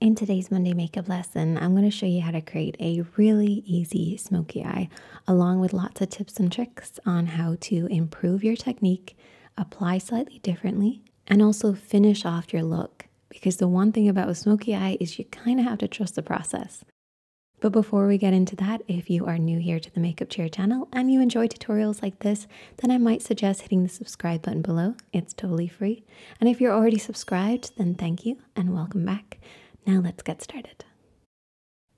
In today's Monday makeup lesson, I'm going to show you how to create a really easy smoky eye, along with lots of tips and tricks on how to improve your technique, apply slightly differently, and also finish off your look. Because the one thing about a smoky eye is you kind of have to trust the process. But before we get into that, if you are new here to the Makeup Chair channel and you enjoy tutorials like this, then I might suggest hitting the subscribe button below. It's totally free. And if you're already subscribed, then thank you and welcome back. Now let's get started.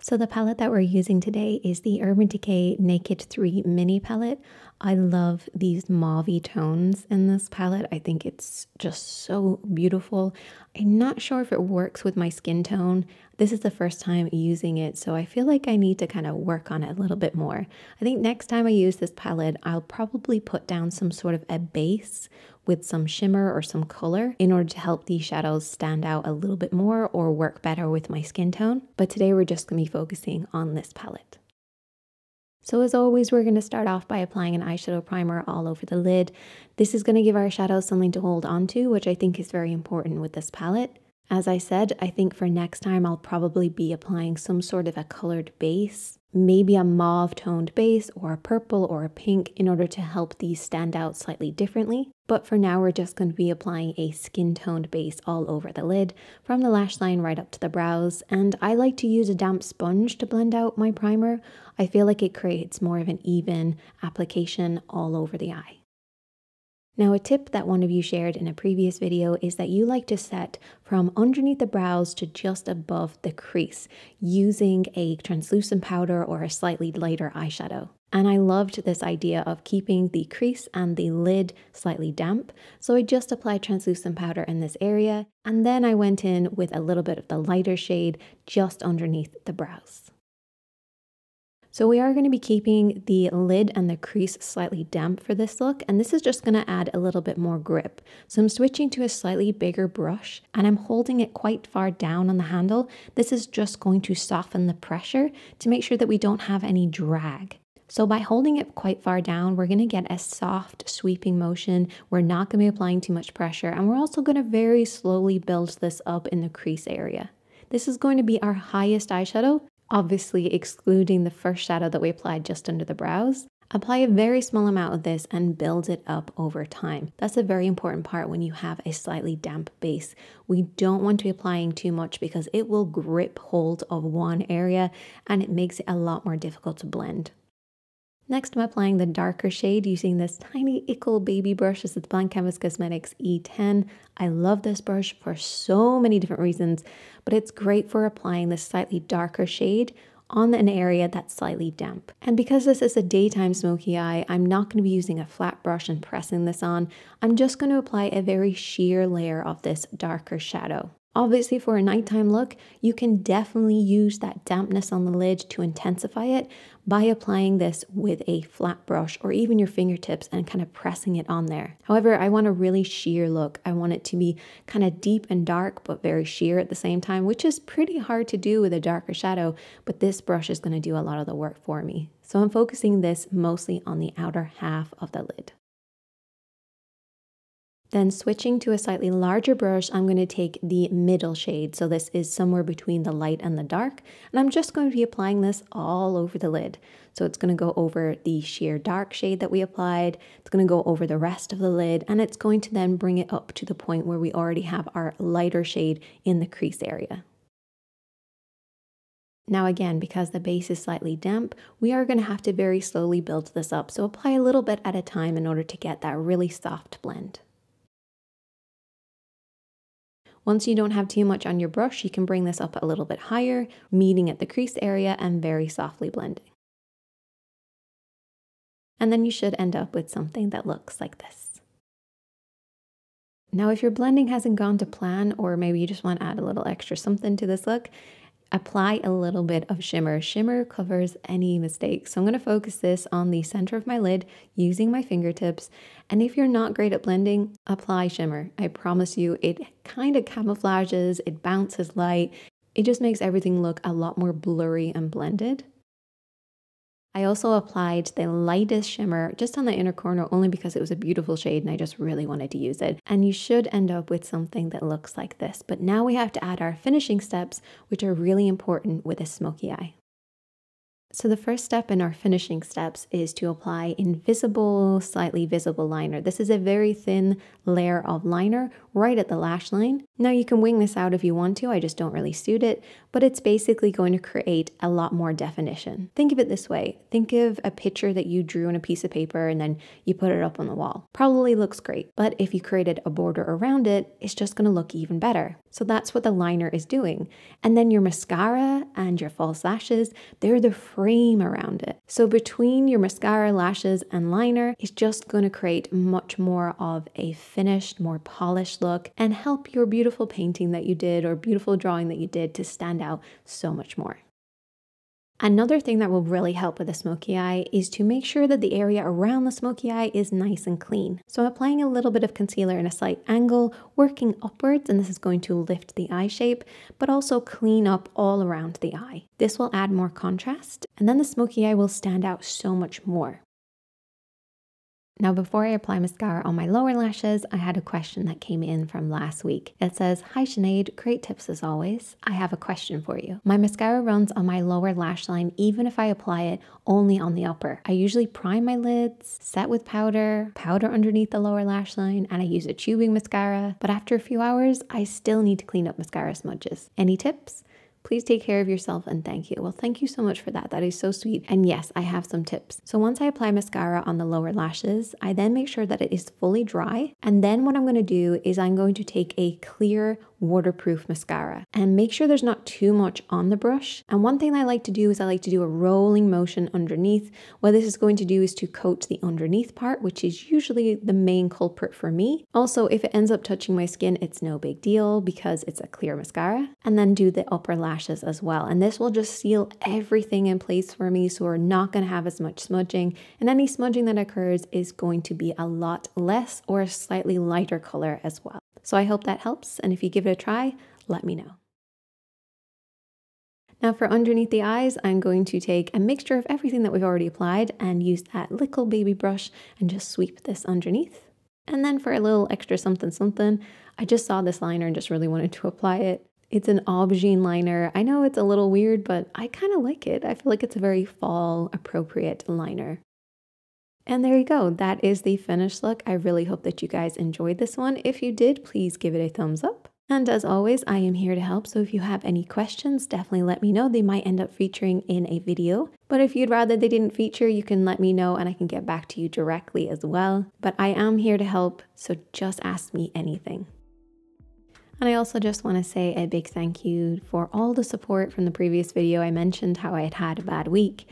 So the palette that we're using today is the Urban Decay Naked 3 Mini Palette. I love these mauve tones in this palette. I think it's just so beautiful. I'm not sure if it works with my skin tone. This is the first time using it, so I feel like I need to kind of work on it a little bit more. I think next time I use this palette, I'll probably put down some sort of a base with some shimmer or some color in order to help these shadows stand out a little bit more or work better with my skin tone. But today we're just going to be focusing on this palette. So as always, we're going to start off by applying an eyeshadow primer all over the lid. This is going to give our shadows something to hold on to, which I think is very important with this palette. As I said, I think for next time I'll probably be applying some sort of a colored base, maybe a mauve toned base or a purple or a pink in order to help these stand out slightly differently. But for now, we're just going to be applying a skin toned base all over the lid from the lash line right up to the brows. And I like to use a damp sponge to blend out my primer. I feel like it creates more of an even application all over the eye. Now, a tip that one of you shared in a previous video is that you like to set from underneath the brows to just above the crease using a translucent powder or a slightly lighter eyeshadow. And I loved this idea of keeping the crease and the lid slightly damp. So I just applied translucent powder in this area. And then I went in with a little bit of the lighter shade just underneath the brows. So we are going to be keeping the lid and the crease slightly damp for this look, and this is just going to add a little bit more grip. So I'm switching to a slightly bigger brush and I'm holding it quite far down on the handle. This is just going to soften the pressure to make sure that we don't have any drag. So by holding it quite far down, we're going to get a soft sweeping motion. We're not going to be applying too much pressure, and we're also going to very slowly build this up in the crease area. This is going to be our highest eyeshadow, obviously excluding the first shadow that we applied just under the brows. Apply a very small amount of this and build it up over time. That's a very important part when you have a slightly damp base. We don't want to be applying too much because it will grip hold of one area and it makes it a lot more difficult to blend. Next, I'm applying the darker shade using this tiny Ickle baby brush. This is the Blank Canvas Cosmetics E10. I love this brush for so many different reasons, but it's great for applying this slightly darker shade on an area that's slightly damp. And because this is a daytime smoky eye, I'm not going to be using a flat brush and pressing this on. I'm just going to apply a very sheer layer of this darker shadow. Obviously, for a nighttime look, you can definitely use that dampness on the lid to intensify it by applying this with a flat brush or even your fingertips and kind of pressing it on there. However, I want a really sheer look. I want it to be kind of deep and dark, but very sheer at the same time, which is pretty hard to do with a darker shadow, but this brush is going to do a lot of the work for me. So I'm focusing this mostly on the outer half of the lid. Then switching to a slightly larger brush, I'm going to take the middle shade. So this is somewhere between the light and the dark. And I'm just going to be applying this all over the lid. So it's going to go over the sheer dark shade that we applied. It's going to go over the rest of the lid. And it's going to then bring it up to the point where we already have our lighter shade in the crease area. Now again, because the base is slightly damp, we are going to have to very slowly build this up. So apply a little bit at a time in order to get that really soft blend. Once you don't have too much on your brush, you can bring this up a little bit higher, meeting at the crease area and very softly blending. And then you should end up with something that looks like this. Now, if your blending hasn't gone to plan, or maybe you just want to add a little extra something to this look, apply a little bit of shimmer. Shimmer covers any mistakes. So I'm going to focus this on the center of my lid using my fingertips. And if you're not great at blending, apply shimmer. I promise you, it kind of camouflages, it bounces light. It just makes everything look a lot more blurry and blended. I also applied the lightest shimmer just on the inner corner only because it was a beautiful shade and I just really wanted to use it. And you should end up with something that looks like this. But now we have to add our finishing steps, which are really important with a smoky eye. So the first step in our finishing steps is to apply invisible, slightly visible liner. This is a very thin layer of liner right at the lash line. Now you can wing this out if you want to, I just don't really suit it, but it's basically going to create a lot more definition. Think of it this way. Think of a picture that you drew on a piece of paper and then you put it up on the wall. Probably looks great, but if you created a border around it, it's just gonna look even better. So that's what the liner is doing. And then your mascara and your false lashes, they're the frame around it. So between your mascara, lashes, and liner, it's just gonna create much more of a finished, more polished look and help your beautiful painting that you did or beautiful drawing that you did to stand out so much more. Another thing that will really help with a smoky eye is to make sure that the area around the smoky eye is nice and clean. So applying a little bit of concealer in a slight angle, working upwards, and this is going to lift the eye shape, but also clean up all around the eye. This will add more contrast, and then the smoky eye will stand out so much more. Now, before I apply mascara on my lower lashes, I had a question that came in from last week. It says, Hi Sinead, great tips as always. I have a question for you. My mascara runs on my lower lash line even if I apply it only on the upper. I usually prime my lids, set with powder, powder underneath the lower lash line, and I use a tubing mascara. But after a few hours, I still need to clean up mascara smudges. Any tips? Please take care of yourself and thank you. Well, thank you so much for that. That is so sweet. And yes, I have some tips. So once I apply mascara on the lower lashes, I then make sure that it is fully dry. And then what I'm going to do is I'm going to take a clear waterproof mascara and make sure there's not too much on the brush. And one thing I like to do is I like to do a rolling motion underneath. What this is going to do is to coat the underneath part, which is usually the main culprit for me. Also, if it ends up touching my skin, it's no big deal because it's a clear mascara. And then do the upper lashes as well. And this will just seal everything in place for me so we're not going to have as much smudging. And any smudging that occurs is going to be a lot less or a slightly lighter color as well. So I hope that helps. And if you give it a try, let me know. Now for underneath the eyes, I'm going to take a mixture of everything that we've already applied and use that little baby brush and just sweep this underneath. And then for a little extra something something, I just saw this liner and just really wanted to apply it. It's an aubergine liner. I know it's a little weird, but I kind of like it. I feel like it's a very fall appropriate liner. And there you go. That is the finished look. I really hope that you guys enjoyed this one. If you did, please give it a thumbs up. And as always, I am here to help. So if you have any questions, definitely let me know. They might end up featuring in a video. But if you'd rather they didn't feature, you can let me know and I can get back to you directly as well. But I am here to help. So just ask me anything. And I also just want to say a big thank you for all the support from the previous video. I mentioned how I had had a bad week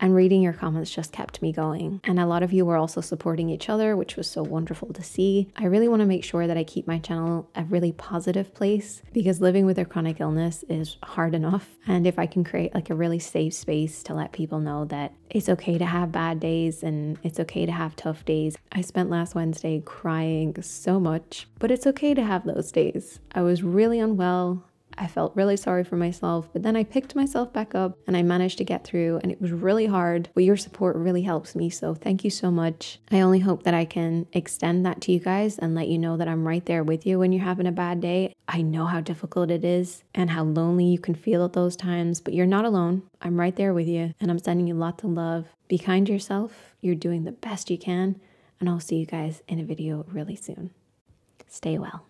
and reading your comments just kept me going. And a lot of you were also supporting each other, which was so wonderful to see. I really want to make sure that I keep my channel a really positive place because living with a chronic illness is hard enough. And if I can create like a really safe space to let people know that it's okay to have bad days and it's okay to have tough days. I spent last Wednesday crying so much, but it's okay to have those days. I was really unwell. I felt really sorry for myself, but then I picked myself back up and I managed to get through. And it was really hard, but your support really helps me. So thank you so much. I only hope that I can extend that to you guys and let you know that I'm right there with you when you're having a bad day. I know how difficult it is and how lonely you can feel at those times, but you're not alone. I'm right there with you and I'm sending you lots of love. Be kind to yourself. You're doing the best you can. And I'll see you guys in a video really soon. Stay well.